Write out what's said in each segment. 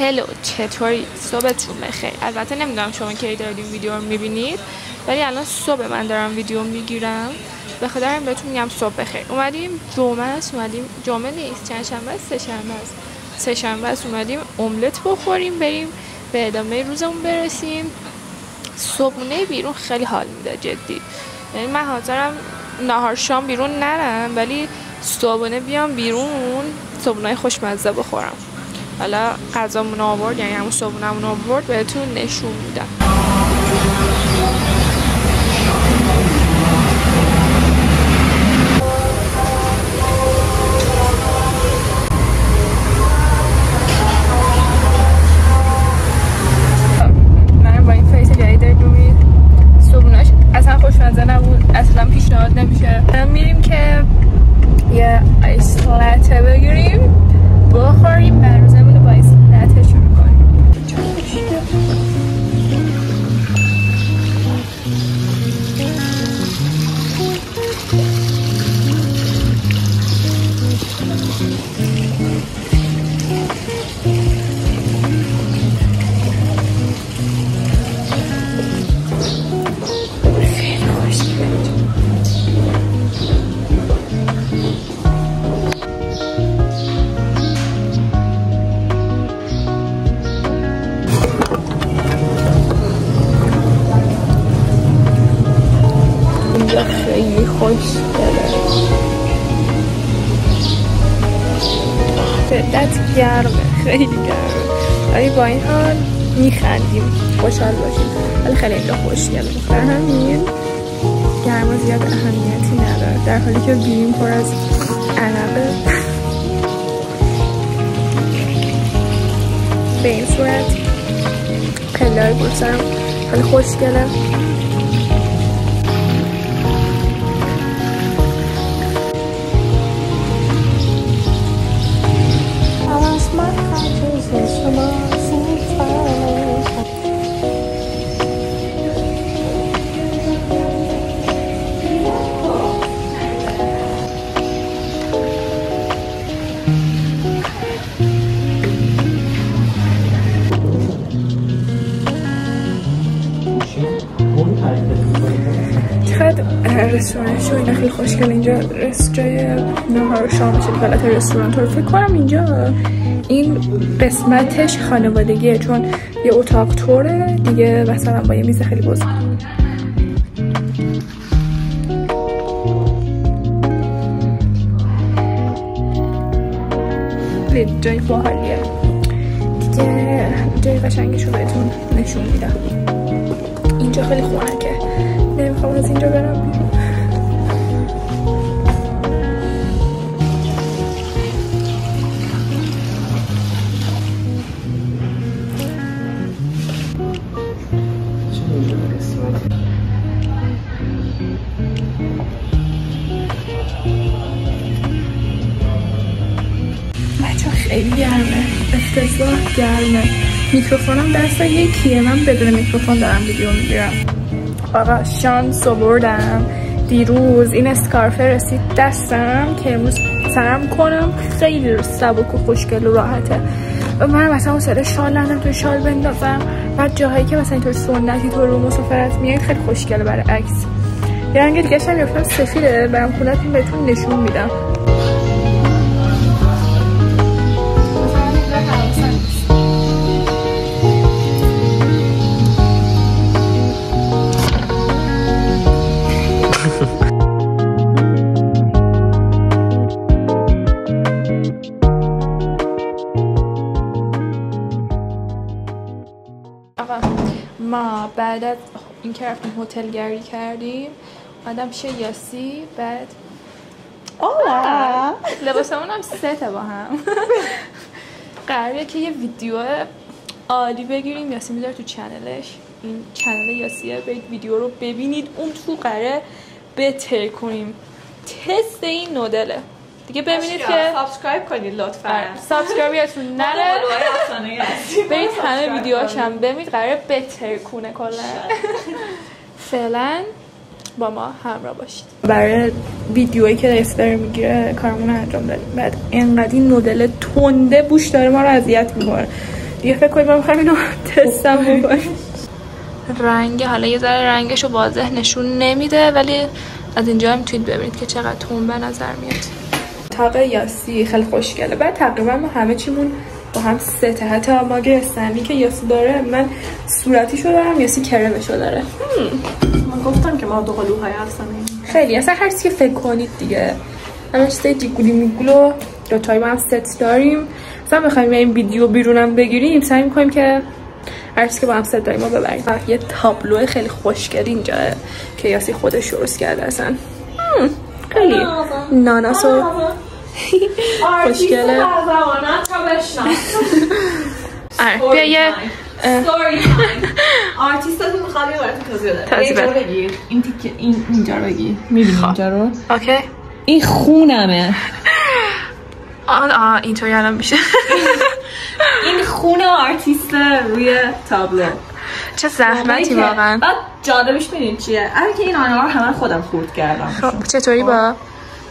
هلو چطوری؟ صبحتون بخیر البته نمی‌دونم شما کی دارید این ویدیو رو می‌بینید ولی الان صبح من دارم ویدیو می‌گیرم. به خاطر بهتون میگم صبح بخیر. اومدیم جمعه است اومدیم جمعه نیست چند شنبه است؟ سه شنبه است. سه شنبه است اومدیم املت بخوریم بریم به ادامه روزمون برسیم. صبحونه بیرون خیلی حال میده جدی. یعنی من حاضرم نهار شام بیرون نرم ولی صبحونه بیام بیرون صبحونه خوشمزه بخورم. حالا غذامون آورد یعنی همون صبحونمون آورد بهتون نشون میدم. گرمه خیلی گرمه. ولی با این حال میخندیم. خوشحال باشیم. ولی خیلی اینجا خوشگله. بخاطر همین گرما زیاد اهمیتی نداره. در حالی که بیریم پر از عربه. به این صورت پلای برسرم خیلی خوشگله. چقدر رستورانش و اینا خیلی خوشگل اینجا رست جای نهار و شام میشه حالت رستوران رو فکر کنم اینجا این قسمتش خانوادگیه چون یه اتاق توره دیگه مثلا با یه میز خیلی بزرگ. جای باحالیه. دیگه جای قشنگش رو بهتون نشون میدم. اینجا خیلی خونکه نمی‌خوام از اینجا برم بیرون. بچه خیلی گرمه. افتضاح گرمه. میکروفونم دست یکیه. من بدون میکروفون دارم ویدیو می‌گیرم. آقا شانس بردم دیروز این اسکارفه رسید. دستم که امروز سرم کنم. خیلی سبک و خوشگل و راحته. و من مثلا اون شال ندارم تو شال بندازم. بعد جاهایی که مثلا اینطور سنتی تو رو مسافرت میاد خیلی خوشگله برای عکس یه رنگ دیگه هم سفیده. برام خونت این بهتون نشون میدم. آقا ما بعد از این که رفتیم هتل گری کردیم اومدم پیش یاسی بعد آه. لباسمون هم سته با هم. قراره که یه ویدیو عالی بگیریم. یاسی می‌ذاره تو channel ش. این channel یاسیه برید ویدیو رو ببینید. اون تو قراره بتر کنیم تست این نودله. دیگه ببینید که subscribe کنید لطفا. subscribe یادتون نره. برید همه ویدیوهاش. هم ببینید قراره بتر کنه کلا. فعلا با ما همراه باشید. برای ویدیویی که داره می‌گیره کارمون رو انجام دادیم. بعد انقدر این نودل تنده بوش داره ما رو اذیت می‌کنه. دیگه فکر کنید ما می‌خوایم اینو تستم بکنیم رنگ حالا یه ذره رنگش رو واضح نشون نمیده ولی از اینجا می‌تونید ببینید که چقدر تون به نظر میاد. تاق یاسی خیلی خوشگله. بعد تقریبا ما همه چیمون با هم سته حتی ماگ استنی که یاسی داره من صورتیشو دارم یاسی کرمشو داره. من گفتم که ما دو قلوهای هستم خیلی. اصلا هر که فکر کنید دیگه. همه چیزای جیگولی میگولو دوتایی با هم ست داریم. مثلا بخوایم این ویدیو بیرونم بگیریم. سعی می‌کنیم که هر که با هم ست داریم ما ببریم. یه تابلو خیلی خوشگل اینجا که یاسی خودش درست کرده اصلا. خیلی. ناناس و خوشگله. آره بیا یه تایم آرتیستتون می‌خواد یه این تیکه این اینجا رو بگیر. می‌بینی اینجا رو؟ اوکی. این خونمه. آه آه اینطوری الان میشه. این خون آرتیست روی تابلو. چه زحمتی واقعا. بعد جالبش می‌دونی چیه. اول که این آینه رو همه خودم خورد کردم. خب، چطوری با؟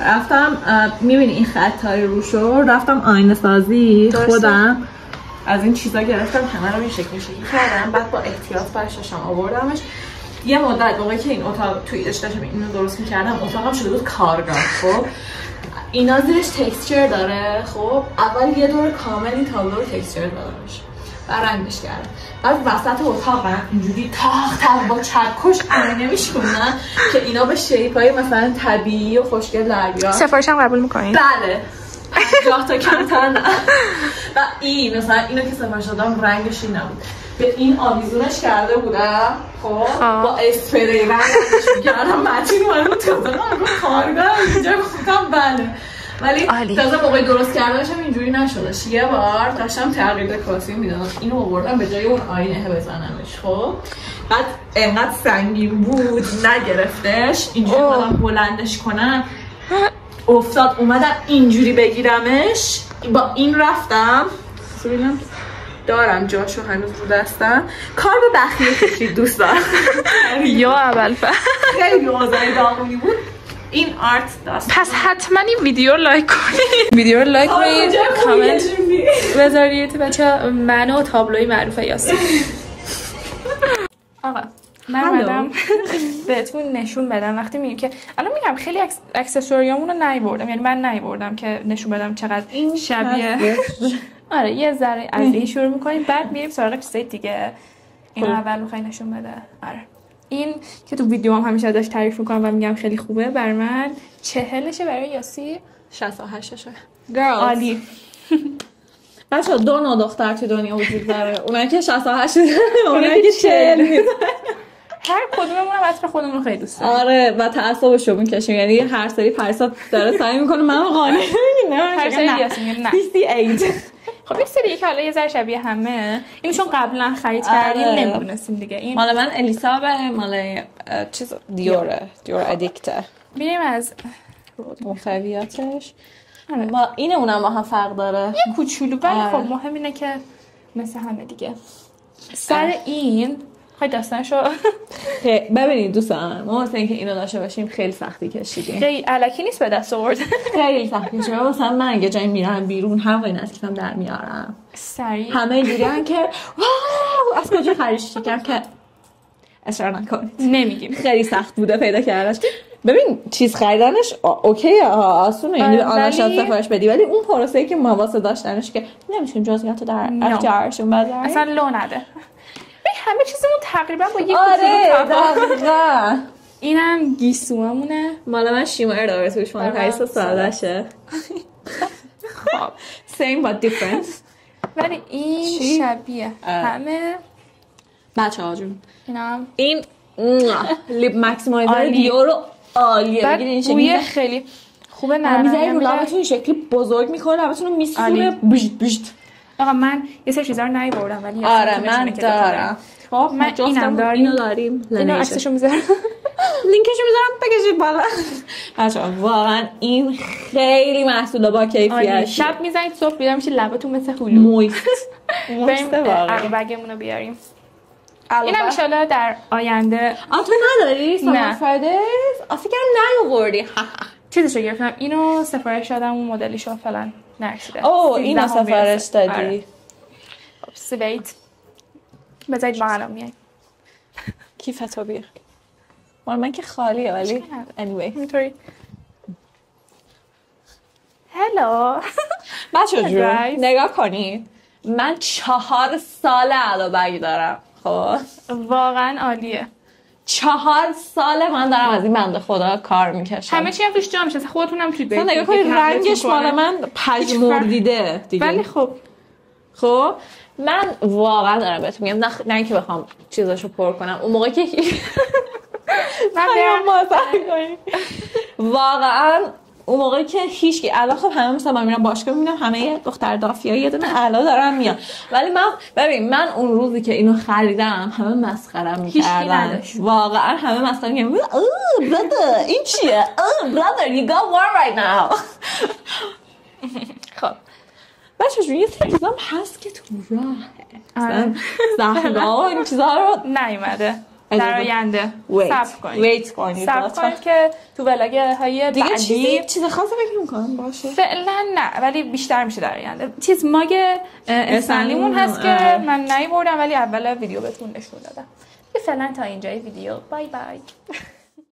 رفتم می‌بینی این خطای روشو؟ رفتم آینه سازی. خودم. از این چیزا گرفتم همه رو این شکلی شکلی کردم. بعد با احتیاط برش داشتم آوردمش. یه مدت موقعی که این اتاق توی داشتم اینو درست می‌کردم اتاقم شده بود کارگاه خب. اینا زیرش تکسچر داره خب. اول یه دور کامل این تابلو رو تکسچر دادمش و رنگش کردم. بعد وسط اتاقم اینجوری تاخ تاخ با چکش آینه میشونن که اینا به شیپ های مثلا طبیعی و خوشگل در سفارش هم قبول می‌کنین بله. پنجاه تا کمتر نه. و این مثلا اینو که سفارش دادم رنگش این نبود. به این آویزونش کرده بودم خب خب. با اسپری رنگش می‌کردم متین بود من گفت کارگاه اینجا گفتم بله. ولی عالی. تازه موقع درست کردنش هم اینجوری نشدش یه بار داشتم تغییر کاسیم می‌دادم. اینو آوردم به جای اون آینه بزنمش خب؟ بعد انقدر سنگین بود نگرفتش. اینجوری بلندش کنم. افتاد اومدم اینجوری بگیرمش. با این رفتم. دارم جاشو هنوز رو دستم. کار به بخیه کشید دوستان یا اول خیلی اوضاع داغونی بود. این آرت داست پس حتما این ویدیو رو لایک کنید. ویدیو رو لایک کنید کامنت بذارید بچه من و تابلوی معروف یاسین آقا من. اومدم. بهتون نشون بدم. وقتی میگیم که الان میگم خیلی اکس- اکسسوریامون رو نیبردم. یعنی من نیبردم که نشون بدم چقدر شبیه. آره یه ذره از این شروع می‌کنیم. بعد میریم سراغ چیزای دیگه. اینو خب. اول می‌خوای نشون بده. آره. این که تو ویدیو هم همیشه ازش تعریف می‌کنم و میگم خیلی خوبه بر من چهلشه برای یاسی. 68 شه عالی. بچه دو نوع دختر تو دنیا وجود داره. اونایی که 68 اونایی که 40 هر کدوممون هم عطر خودمون خیلی دوست داریم. آره و تعصبش رو می‌کشیم یعنی هر سری پریسا داره سعی می‌کنه من قانع نه هر سری یاسین میگه نه. 68 خب یک سری که حالا یه ذره شبیه همه اینو چون قبلا خرید آره. کردیم نمی‌دونستیم دیگه. این مال من الیسابه مال اه، چیز دیوره دیور ادیکته. میریم از محتویاتش. آره. با این اونم با هم فرق داره. یه کوچولو ولی آره. خب مهم اینه که مثل همه دیگه. سر این خواهی داستانشو خیلی- ببینید دوستان ما واسه اینکه اینو داشته باشیم خیلی سختی کشیدیم. خیلی علکی نیست به دست آورد. خیلی سختی کشیدیم. مثلا من یه جایی میرم بیرون هر وقت از کیفم در میارم. سریع. همه اینجوریان که واو از کجا خریدش کردم که اصرار نکنید. نمیگیم. خیلی سخت بوده پیدا کردنش. ببین چیز خریدنش ها آسونه. یعنی آره، آنلاین ولی- سفارش بدی. ولی اون پروسه ای که ما واسه داشتنش که نمی‌تونیم جزئیات رو در. اختیارشون بذاریم. اصلا لو نده. همه چیزمون تقریبا با یه آره. دقیقا. اینم گیسوامونه. مال من شیمر داره توش مال آره. پریسا سادشه خب same but different. ولی این؟ شبیه. همه. بچه ها جون. این لیپ مکسیمایزر. دیو رو عالیه. بعد این شکلی خیلی خوبه می‌ذاری نرمه رو لبتون این شکلی بزرگ می‌کنه لبتون رو میسونه. بشت بشت. آقا من یه سری چیزا رو نیبردم ولی آره من دارم. خب من ما اینم داریم. اینو داریم اینو. عکسشو می‌ذارم لینکشو می‌ذارم بکشید بالا بچه واقعا این خیلی محصول با. کیفیت شب می‌زنید صبح بیدار میشید لباتون مثل هلو مویست بریم عقبگمون رو بیاریم البته- اینم انشالله در آینده آه تو نداری؟ سامر نه. فرایدیز؟ آه فکرم نیاوردی چیزشو گرفتم اینو سفارش دادم اون مدلیشو فعلا نرسیده اوه اینو 13 هم سفارش می‌رسه. آره. بذارید با الان میای کیف تو بیر. مال من که خالیه ولی anyway. اینطوری. هلو بچه جون. نگاه کنید من چهار سال علاوه دارم. خب؟ واقعا عالیه. چهار سال من دارم از این بنده خدا کار می‌کشم. همه چی هم توش جا میشه خودتون هم توی نگاه کنید رنگش مال من پژمردیده دیگه. ولی خب. خب؟ من واقعا دارم بهتون میگم نه, نه اینکه بخوام چیزاشو پر کنم. اون موقع که من. واقعا اون موقعی که هیچ الان خب همه مثلا من میرم باشگاه می‌بینم همه دختر دافیا یه دونه علا دارن میان. ولی من ببین من اون روزی که اینو خریدم همه مسخرم می‌کردن. واقعا همه مسخره می‌کردن. اوه brother این چیه؟ اوه brother you got warm right now. بچه جون یه سری چیزام هست که تو راهه آره. زهرا این چیزها رو نیومده. در آینده. صبر کنید wait کنید صبر. کنید که تو ولاگ های دیگه بعدی چیزی چیز خاصی فکر می‌کنم باشه. فعلا نه ولی بیشتر میشه در آینده. چیز ماگ اسنلیمون هست که آره. من نیبردم ولی اول ویدیو بهتون نشون دادم. فعلا تا اینجای ویدیو. بای بای